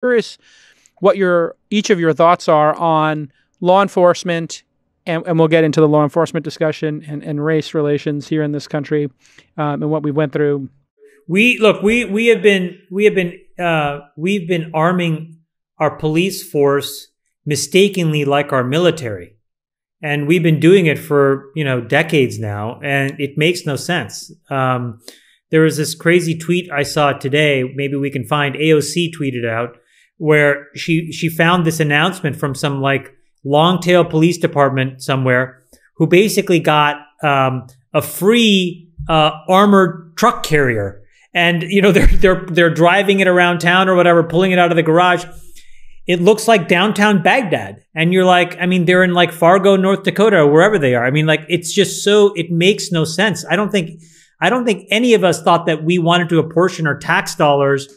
Curious what your each of your thoughts are on law enforcement, and, and we'll get into the law enforcement discussion and, and race relations here in this country, um, and what we went through. We look, we we have been we have been uh, we've been arming our police force mistakenly like our military. And we've been doing it for, you know, decades now, and it makes no sense. Um, there was this crazy tweet I saw today. Maybe we can find AOC tweeted out where she, she found this announcement from some like long tail police department somewhere who basically got, um, a free, uh, armored truck carrier. And, you know, they're, they're, they're driving it around town or whatever, pulling it out of the garage it looks like downtown Baghdad. And you're like, I mean, they're in like Fargo, North Dakota, or wherever they are. I mean, like, it's just so, it makes no sense. I don't think, I don't think any of us thought that we wanted to apportion our tax dollars,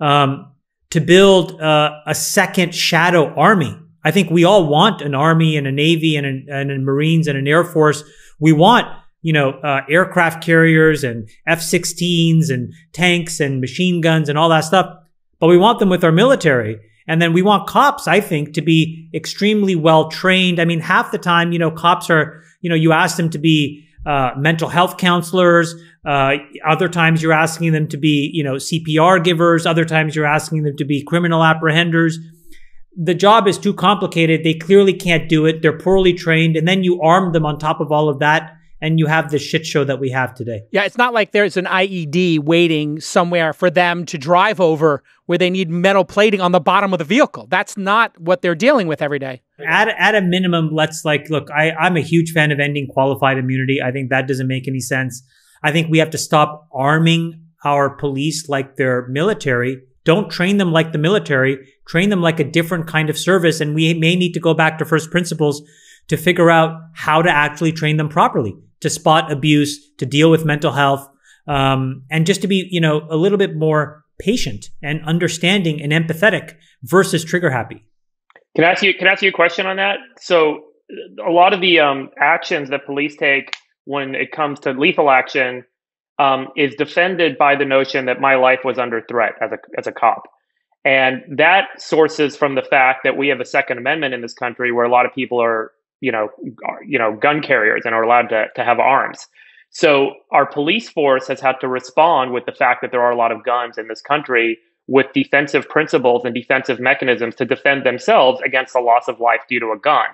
um, to build uh, a second shadow army. I think we all want an army and a navy and a, and a marines and an air force. We want, you know, uh, aircraft carriers and F-16s and tanks and machine guns and all that stuff. But we want them with our military. And then we want cops, I think, to be extremely well trained. I mean, half the time, you know, cops are, you know, you ask them to be uh, mental health counselors. Uh, other times you're asking them to be, you know, CPR givers. Other times you're asking them to be criminal apprehenders. The job is too complicated. They clearly can't do it. They're poorly trained. And then you arm them on top of all of that and you have the shit show that we have today. Yeah, it's not like there's an IED waiting somewhere for them to drive over where they need metal plating on the bottom of the vehicle. That's not what they're dealing with every day. At, at a minimum, let's like, look, I, I'm a huge fan of ending qualified immunity. I think that doesn't make any sense. I think we have to stop arming our police like they're military. Don't train them like the military. Train them like a different kind of service. And we may need to go back to first principles to figure out how to actually train them properly to spot abuse, to deal with mental health, um, and just to be, you know, a little bit more patient and understanding and empathetic versus trigger happy. Can I ask you? Can I ask you a question on that? So, a lot of the um, actions that police take when it comes to lethal action um, is defended by the notion that my life was under threat as a as a cop, and that sources from the fact that we have a Second Amendment in this country where a lot of people are you know, you know, gun carriers and are allowed to, to have arms. So our police force has had to respond with the fact that there are a lot of guns in this country with defensive principles and defensive mechanisms to defend themselves against the loss of life due to a gun.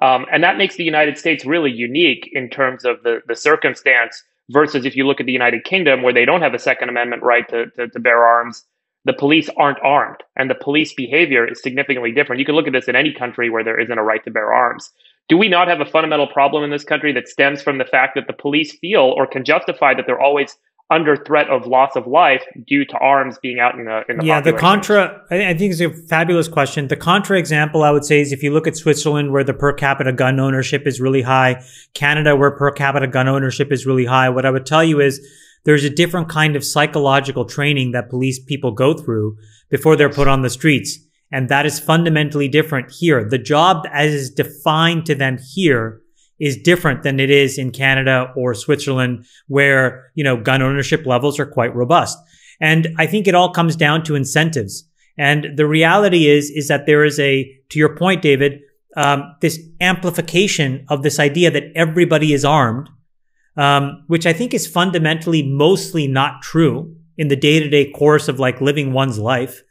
Um, and that makes the United States really unique in terms of the, the circumstance versus if you look at the United Kingdom where they don't have a Second Amendment right to, to, to bear arms, the police aren't armed and the police behavior is significantly different. You can look at this in any country where there isn't a right to bear arms do we not have a fundamental problem in this country that stems from the fact that the police feel or can justify that they're always under threat of loss of life due to arms being out in the in the yeah the contra I think it's a fabulous question. The contra example i would say is if you look at switzerland where the per capita gun ownership is really high canada where per capita gun ownership is really high what i would tell you is there's a different kind of psychological training that police people go through before they're put on the streets and that is fundamentally different here. The job as is defined to them here is different than it is in Canada or Switzerland, where, you know, gun ownership levels are quite robust. And I think it all comes down to incentives. And the reality is, is that there is a, to your point, David, um, this amplification of this idea that everybody is armed, um, which I think is fundamentally mostly not true in the day to day course of like living one's life.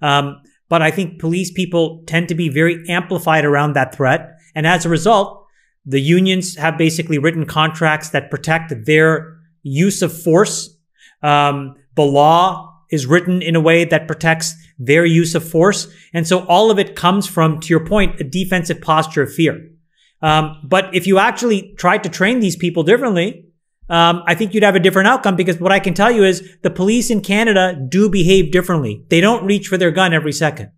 Um, but I think police people tend to be very amplified around that threat. And as a result, the unions have basically written contracts that protect their use of force. Um, the law is written in a way that protects their use of force. And so all of it comes from, to your point, a defensive posture of fear. Um, but if you actually tried to train these people differently, um, I think you'd have a different outcome because what I can tell you is the police in Canada do behave differently. They don't reach for their gun every second.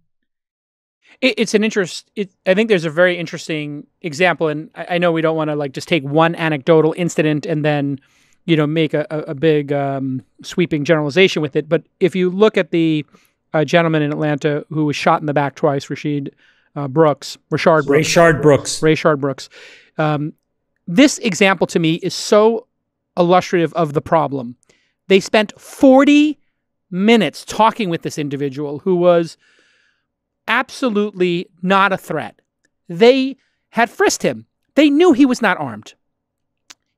it's an interest. It, I think there's a very interesting example, and I, I know we don't want to like just take one anecdotal incident and then, you know, make a, a big um, sweeping generalization with it. But if you look at the uh, gentleman in Atlanta who was shot in the back twice, Rashid uh, Brooks, Rayshard Brooks, Rayshard Brooks, Rayshard Brooks. Um, this example to me is so illustrative of the problem. They spent 40 minutes talking with this individual who was absolutely not a threat. They had frisked him. They knew he was not armed.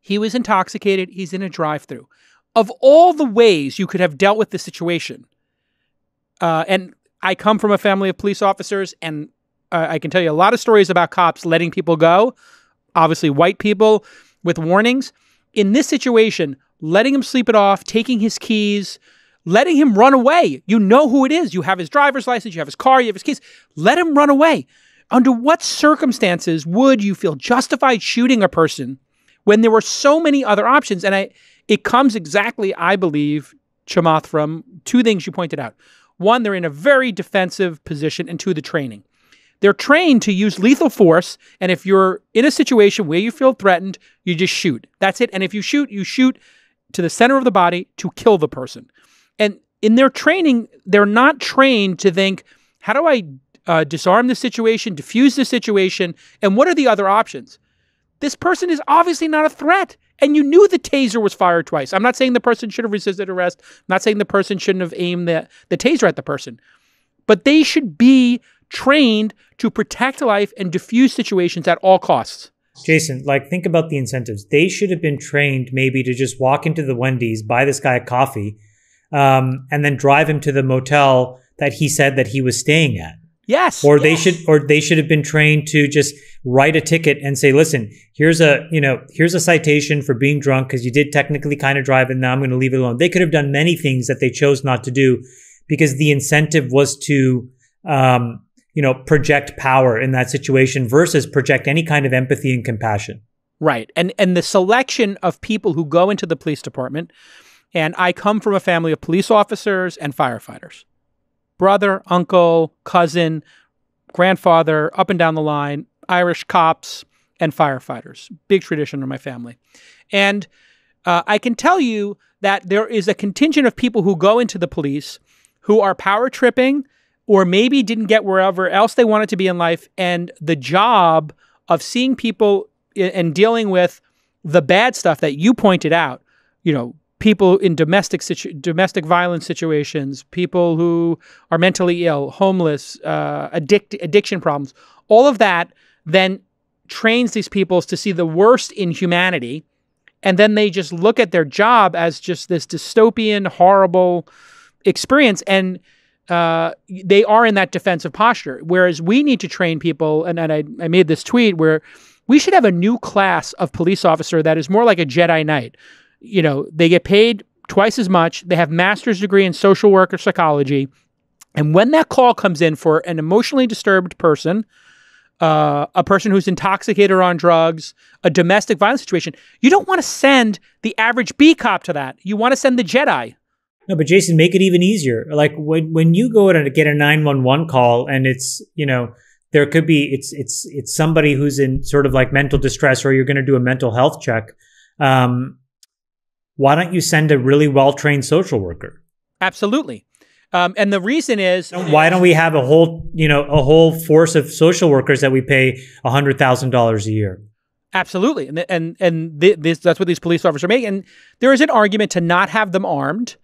He was intoxicated. He's in a drive through. Of all the ways you could have dealt with the situation, uh, and I come from a family of police officers, and uh, I can tell you a lot of stories about cops letting people go, obviously, white people with warnings. In this situation, letting him sleep it off, taking his keys, letting him run away. You know who it is. You have his driver's license, you have his car, you have his keys. Let him run away. Under what circumstances would you feel justified shooting a person when there were so many other options? And I, it comes exactly, I believe, Chamath, from two things you pointed out. One, they're in a very defensive position, and two, the training. They're trained to use lethal force, and if you're in a situation where you feel threatened, you just shoot. That's it. And if you shoot, you shoot to the center of the body to kill the person. And in their training, they're not trained to think, how do I uh, disarm the situation, diffuse the situation, and what are the other options? This person is obviously not a threat. And you knew the taser was fired twice. I'm not saying the person should have resisted arrest. I'm not saying the person shouldn't have aimed the, the taser at the person. But they should be trained to protect life and diffuse situations at all costs. Jason, like think about the incentives. They should have been trained maybe to just walk into the Wendy's, buy this guy a coffee, um, and then drive him to the motel that he said that he was staying at. Yes. Or yes. they should or they should have been trained to just write a ticket and say, listen, here's a, you know, here's a citation for being drunk because you did technically kind of drive and now I'm going to leave it alone. They could have done many things that they chose not to do because the incentive was to um, you know, project power in that situation versus project any kind of empathy and compassion. Right. And and the selection of people who go into the police department and I come from a family of police officers and firefighters brother, uncle, cousin, grandfather, up and down the line, Irish cops and firefighters. Big tradition in my family. And uh, I can tell you that there is a contingent of people who go into the police who are power tripping or maybe didn't get wherever else they wanted to be in life. And the job of seeing people and dealing with the bad stuff that you pointed out, you know, people in domestic situ- domestic violence situations, people who are mentally ill, homeless, uh, addict- addiction problems, all of that then trains these people to see the worst in humanity, and then they just look at their job as just this dystopian, horrible experience, and uh, they are in that defensive posture. Whereas we need to train people, and, and I, I made this tweet where we should have a new class of police officer that is more like a Jedi Knight you know, they get paid twice as much. They have master's degree in social work or psychology. And when that call comes in for an emotionally disturbed person, uh, a person who's intoxicated or on drugs, a domestic violence situation, you don't want to send the average B cop to that. You want to send the Jedi. No, but Jason, make it even easier. Like when when you go to get a nine one one call and it's you know there could be it's it's it's somebody who's in sort of like mental distress or you're going to do a mental health check. Um, why don't you send a really well trained social worker? Absolutely. Um, and the reason is why don't we have a whole, you know, a whole force of social workers that we pay hundred thousand dollars a year? Absolutely, and and and th- this, that's what these police officers are making. And there is an argument to not have them armed.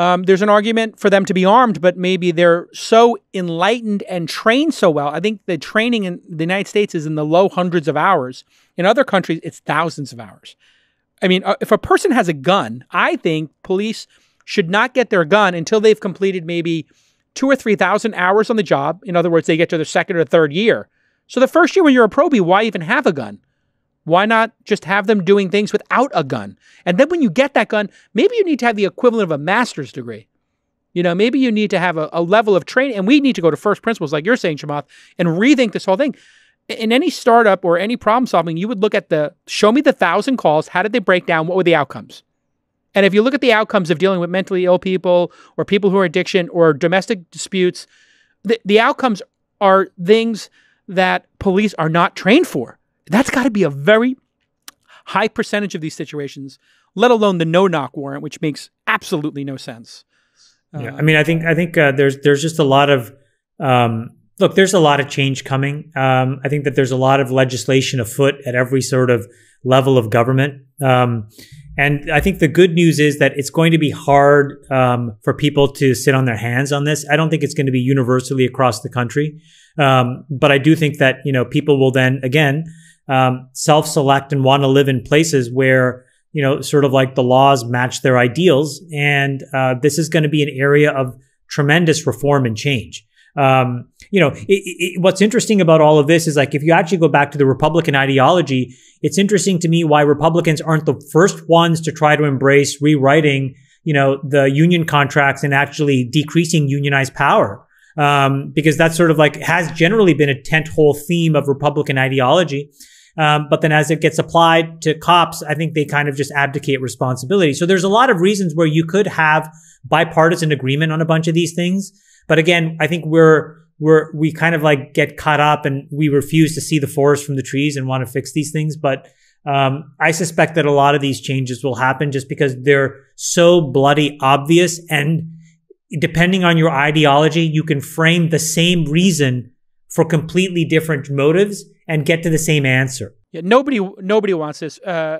Um, there's an argument for them to be armed, but maybe they're so enlightened and trained so well. I think the training in the United States is in the low hundreds of hours. In other countries, it's thousands of hours. I mean, uh, if a person has a gun, I think police should not get their gun until they've completed maybe two or 3,000 hours on the job. In other words, they get to their second or third year. So the first year when you're a probie, why even have a gun? Why not just have them doing things without a gun? And then when you get that gun, maybe you need to have the equivalent of a master's degree. You know, maybe you need to have a, a level of training, and we need to go to first principles, like you're saying, Chamath, and rethink this whole thing in any startup or any problem solving, you would look at the show me the thousand calls. How did they break down? What were the outcomes? And if you look at the outcomes of dealing with mentally ill people or people who are addiction or domestic disputes, the, the outcomes are things that police are not trained for. That's got to be a very high percentage of these situations, let alone the no knock warrant, which makes absolutely no sense. Yeah, uh, I mean, I think I think uh, there's there's just a lot of um, look, there's a lot of change coming. Um, I think that there's a lot of legislation afoot at every sort of level of government. Um, And I think the good news is that it's going to be hard um, for people to sit on their hands on this. I don't think it's going to be universally across the country, um, but I do think that you know people will then again um, self-select and want to live in places where you know sort of like the laws match their ideals, and uh, this is going to be an area of tremendous reform and change. Um, you know, it, it, what's interesting about all of this is like if you actually go back to the Republican ideology, it's interesting to me why Republicans aren't the first ones to try to embrace rewriting, you know, the union contracts and actually decreasing unionized power. Um, because that's sort of like has generally been a tentpole theme of Republican ideology. Um, but then as it gets applied to cops, I think they kind of just abdicate responsibility. So there's a lot of reasons where you could have bipartisan agreement on a bunch of these things. But again, I think we're, we're, we kind of like get caught up and we refuse to see the forest from the trees and want to fix these things. But, um, I suspect that a lot of these changes will happen just because they're so bloody obvious. And depending on your ideology, you can frame the same reason for completely different motives and get to the same answer. Yeah, nobody nobody wants this. Uh,